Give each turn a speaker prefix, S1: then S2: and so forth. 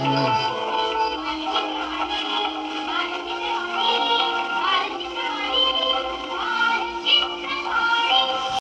S1: Mm.